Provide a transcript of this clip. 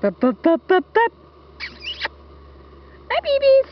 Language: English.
Bup, bup, bup, bup, bup. Hi, babies.